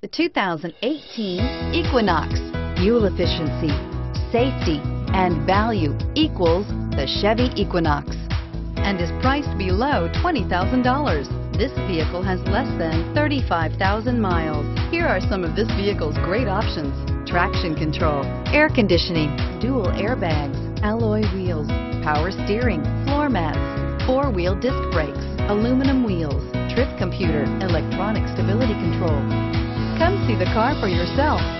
The 2018 Equinox. Fuel efficiency, safety, and value equals the Chevy Equinox and is priced below $20,000. This vehicle has less than 35,000 miles. Here are some of this vehicle's great options. Traction control, air conditioning, dual airbags, alloy wheels, power steering, floor mats, four-wheel disc brakes, aluminum wheels, trip computer, electronic stability control. See the car for yourself.